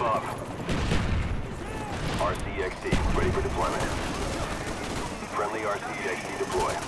above. RCXD, ready for deployment. Friendly RCXD deployed.